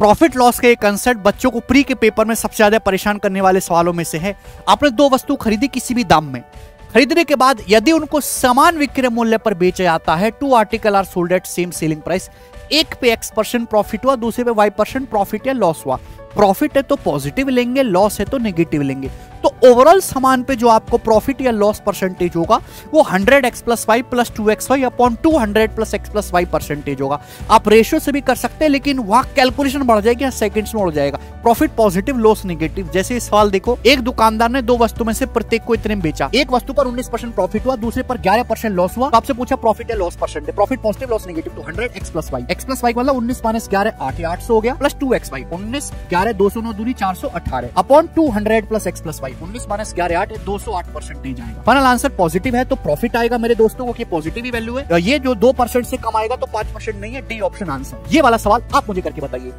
Profit loss का concept बच्चों को प्री के पेपर में सबसे ज़्यादा परेशान करने वाले सवालों में से है। आपने दो वस्तु खरीदी किसी भी दाम में। खरीदने के बाद यदि उनको समान विक्रय मूल्य पर बेचा जाता है two article are sold at same selling price एक पे एक्स परसेंट प्रॉफिट हुआ, दूसरे पे वाई परसेंट प्रॉफिट या लॉस हुआ। प्रॉफिट है तो पॉजिटिव लेंगे लॉस है तो नेगेटिव लेंगे। तो ओवरऑल सामान पे जो आपको प्रॉफिट या लॉस परसेंटेज होगा, वो 100 x plus y plus two x y upon two hundred plus x plus y percentage होगा। आप रेशियो से भी कर सकते हैं, लेकिन वहाँ कैलकुलेशन बढ़ जाएगी सेकंड्स में उड़ जाएगा। प्रॉफिट पॉजिटिव लॉस नेगेटिव जैसे सवाल देखो, एक दुकानदार ने दो वस्तु में से प्रत्येक को इतने बेचा। एक वस्तु पर उन्नीस परसेंट प्रॉफिट हुआ, दूसरे पर ग्यारह परसेंट लॉस हुआ। तो आपसे पूछा प्रॉफिट या loss percent profit positive loss negative तो hundred x plus y x plus y मतलब उन्नीस माइनस ग्यारह, आठ आठ सौ हो गया प्लस टू एक्स वाई उन्नीस, ग्यारह, दो सौ नौ दूरी, चार सौ अठारह। Upon two hundred plus x plus y उन्नीस माइनस ग्यारह आठ, दो सौ आठ परसेंटेज आएगा फाइनल आंसर पॉजिटिव है तो प्रॉफिट आएगा मेरे दोस्तों को पॉजिटिव ही वैल्यू है। ये जो दो परसेंट से कम आएगा तो पाँच परसेंट नहीं है डी ऑप्शन आंसर ये वाला सवाल आप मुझे करके बताइए।